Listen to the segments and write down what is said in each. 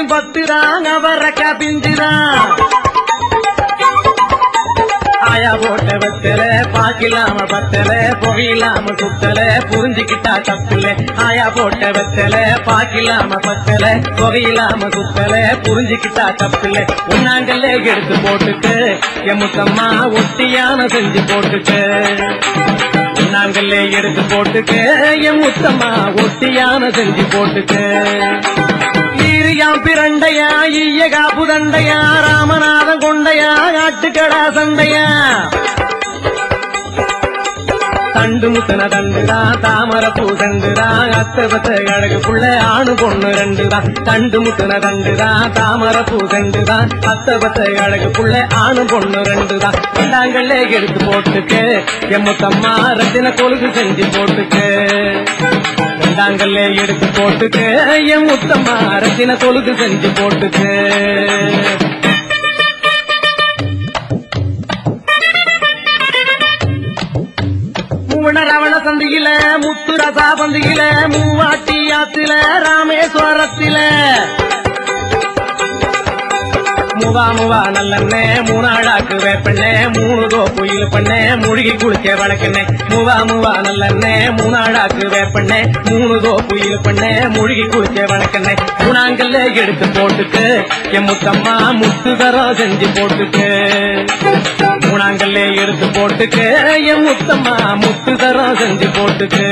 இஞ்சிரா அஞ்சு அஞ்சு பத்துரா அவரக்கா பிஞ்சிரா ஆயா போட்ட பத்தல பாக்கிலாம பத்தல புகையிலாம சுத்தல புரிஞ்சுக்கிட்டா தப்புல. ஆயா போட்ட பத்தல பாக்கிலாம பத்தல புகையிலாம சுத்தல புரிஞ்சுக்கிட்டா தப்புல. உண்ணாங்கல்ல எடுத்து போட்டுட்டு எமுத்தம்மா ஒட்டியான செஞ்சு போட்டுட்டு. உண்ணாங்கல்ல எடுத்து போட்டுக்க என் முத்தம்மா ஒட்டியான செஞ்சு போட்டுக்க ஈரியா பிரண்டையா ஈய காப்பு தண்டையா கொண்டையா ஆட்டுக்கடா சண்டையா. ரெண்டு முத்தன தண்டுதா தாமர பூ தண்டுதா அத்தபத்த அழகு புள்ள ஆணு பொண்ணு ரெண்டுதா. தண்டு முத்தன தண்டுதா தாமர பூ தண்டுதா அத்தபத்த அழகு புள்ள ஆணு பொண்ணு ரெண்டுதா. கொண்டாங்கல்ல எடுத்து போட்டுக்கு எம்முத்தம்மா ரத்தின கொழுகு செஞ்சு போட்டுக்கு. கொண்டாங்கல்ல எடுத்து போட்டுக்கு என் முத்தம்மா ரத்தின கொழுகு செஞ்சு போட்டுக்கு. மூவன ரவண சந்தியில முத்துரசா பந்தியில மூவாட்டி ஆத்துல ராமேஸ்வரத்தில. முவா முவா நல்லெண்ணே. மூணாளாக்கு வேப்பண்ணே மூணு தோ புயில் பண்ணே. முழுகி குளிக்க வழக்கண்ணே முவா முவா நல்லெண்ணே. மூணாளாக்கு வேப்பண்ணே மூணு தோ புயில் பண்ணே. முழுகி குளிக்க வழக்கண்ணே மூணாங்கல்ல எடுத்து போட்டுக்கு என் முத்தம்மா முத்து தரம் செஞ்சு போட்டுக்கு மூணாங்கல்ல எடுத்து போட்டுக்கு என் முத்தம்மா முத்து தரம் செஞ்சு போட்டுக்கு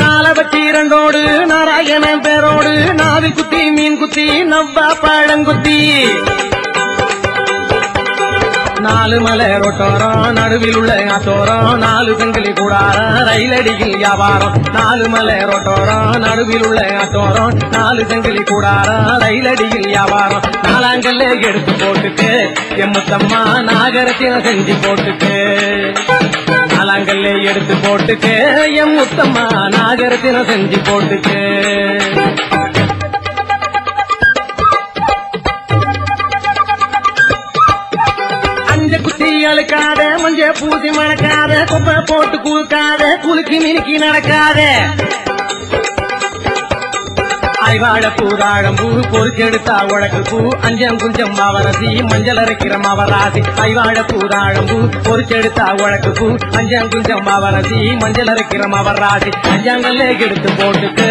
நாளை பத்தி இரண்டோடு நாராயணன் பேரோடு நாவி குத்தி மீன் குத்தி நவ்வா பழங்குத்தி நாலு மலையரோட்டோரம் நடுவில் உள்ள ஆத்தோரம் நாலு செங்கலி கூடாரம் ரயிலடியில் வியாபாரம். நாலு மலையரோட்டோரம் நடுவில் உள்ள ஆத்தோரம் நாலு செங்கலி கூடாரம் ரயிலடியில் வியாபாரம். நாலாங்கல்ல எடுத்து போட்டுட்டு எம்முத்தம்மா நாகரத்தின செஞ்சு போட்டுட்டு. நாலாங்கல்ல எடுத்து போட்டுட்டு எம் முத்தம்மா நாகரத்தின செஞ்சு போட்டுட்டு. அழுக்காத மஞ்ச பூசி மணக்காத குப்பை போட்டு குழுக்காத குலுக்கி மினுக்கி நடக்காத. ஐவாழ பூதாழம் பூ பொறுக்கெடுத்தா உழக்கு பூ. அஞ்சம் குஞ்சம் மாவரசி மஞ்சள் அரைக்கிற மாவராசி. ஐவாழ பூதாழம் பூ பொறுக்கெடுத்தா உழக்கு பூ. அஞ்சம் குஞ்சம் மாவரசி மஞ்சள் அரைக்கிற மாவராசி. அஞ்சாங்கல்ல எடுத்து போட்டுட்டு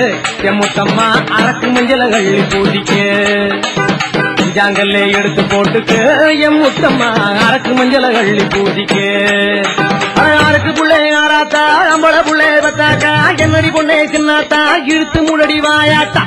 எம்முத்தம்மா அரக்கு மஞ்சள் கள்ளி பூதிக்கு அஞ்சாங்கல்ல எடுத்து போட்டுக்கு எம் முத்தம்மா அரக்கு மஞ்சள கள்ளி பூஜிக்கு அரக்கு புள்ளை ஆராத்தா அம்பள புள்ளை பத்தாக்கா என்னடி பொண்ணே சின்னாத்தா இழுத்து முழடி வாயாத்தா.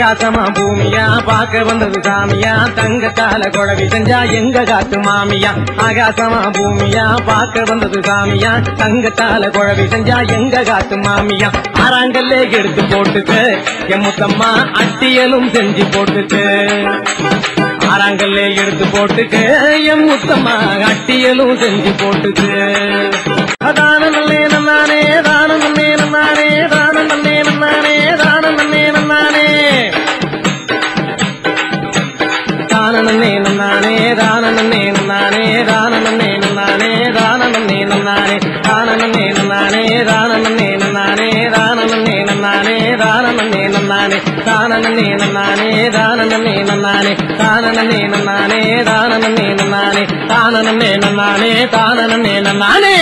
ஆகாசமா பூமியா? பார்க்க வந்தது சாமியா? தங்கத்தால குழவி செஞ்சா எங்க காத்து மாமியா? ஆகாசமா பூமியா? பார்க்க வந்தது சாமியா? தங்கத்தால குழவி செஞ்சா எங்க காத்து மாமியா? ஆறாங்கல்ல எடுத்து போட்டுட்டு என் முத்தம்மா அட்டியலும் செஞ்சு போட்டுட்டு ஆறாங்கல்ல எடுத்து போட்டுட்டு என் முத்தம்மா அட்டியலும் செஞ்சு போட்டுட்டு. அதான నేనన్నానే రానన్న నేనన్నానే రానన్న నేనన్నానే రానన్న నేనన్నానే రానన్న నేనన్నానే రానన్న నేనన్నానే రానన్న నేనన్నానే రానన్న నేనన్నానే రానన్న నేనన్నానే రానన్న నేనన్నానే రానన్న నేనన్నానే